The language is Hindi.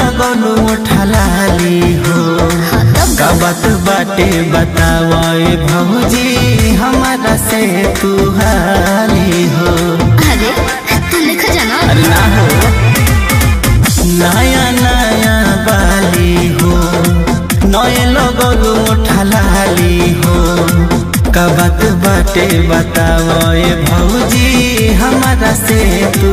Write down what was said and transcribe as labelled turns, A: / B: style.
A: लगनु हो। बात बाटे बतावे भौजी हमारा से तू हो। नया नया बाली हो। नए लगनु ठलाली हो। बाटे भौजी हमारा से तू